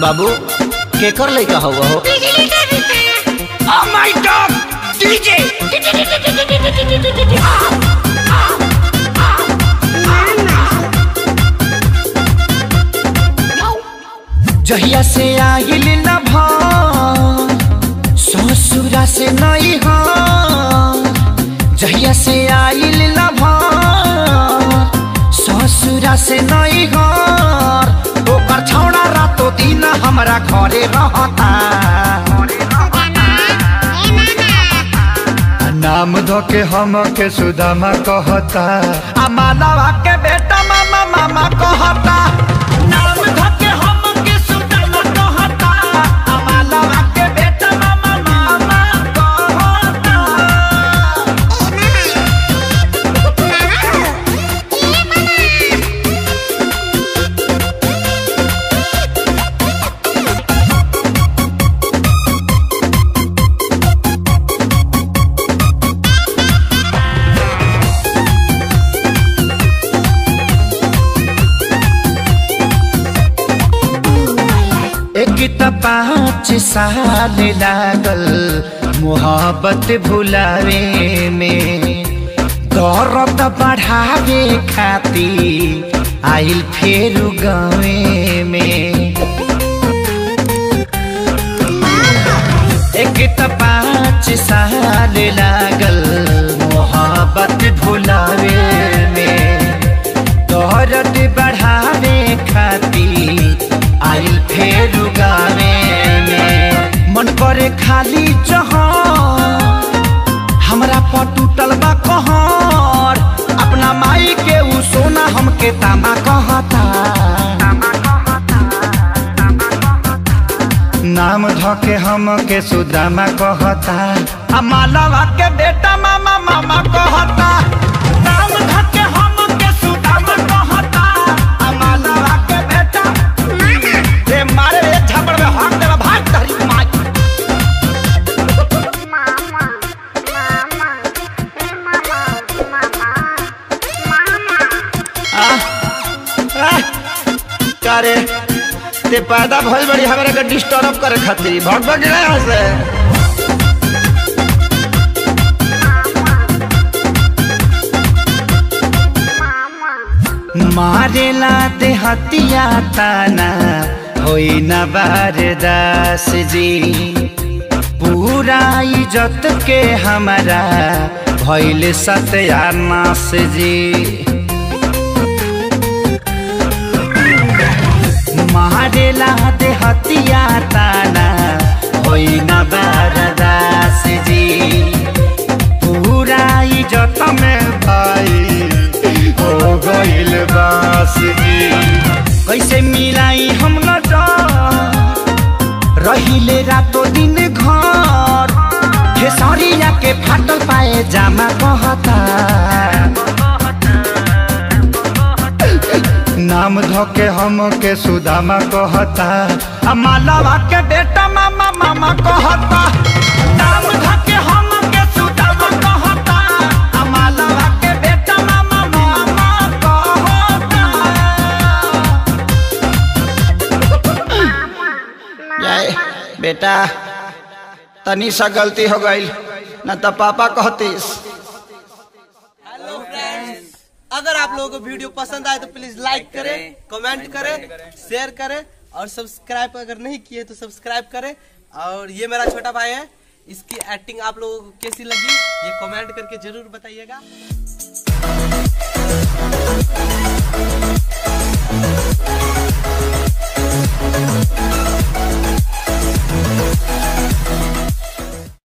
बाबू केकर लइका हुआ हो Oh my god! DJ! जहिया से आइल न ससुरा से नहीं हो जहिया से आइल न ससुरा से नहीं हो हमरा घरे रहता। नाम धो के हम के सुदामा कहता। आ मालावा के बेटा मामा मामा कहता। नाम धो के हम एक त पाँच साल लागल। मोहब्बत भुलावे में। दौरत बढ़ावे खाती आइल फेर गावे में। एक त पाँच साल लागल। मोहब्बत भुलावे में। दौरत बढ़ावे खाती आइल फेर खाली जह हमरा पर टूटल बा कहर। अपना माई के उ सोना हमके तामा कहता। नाम धके हम के सुदामा कहता। आ मालवा के बेटा मामा मामा कहता। नाम धके हम करे ते पैदा भइल बड़ी हमरा के डिस्टर्ब करे खातिर। भग भग यहाँ से। मारेला ते हतिया ताना, होई न बारदास जी पूरा इज़्ज़त के हमारा, भइल सत्यानाश जी मारेला दे हतिया ताना. होई न बारदास जी. पूरा इज़्ज़त में भाई हो गइल बास जी कैसे मिलाई हम न रहिले रातो दिन घर. खेसरिया के फाटल पाए जामा कहता। हम के सुदामा कहता। आ के के मालवा के बेटा मामा मामा कहता। जाए, बेटा तनी सा गलती हो गई न तो पापा कहतीस। अगर आप लोगों को वीडियो पसंद आए तो प्लीज़ लाइक करें कमेंट करें शेयर करें और सब्सक्राइब अगर नहीं किए तो सब्सक्राइब करें। और ये मेरा छोटा भाई है इसकी एक्टिंग आप लोगों को कैसी लगी ये कमेंट करके ज़रूर बताइएगा।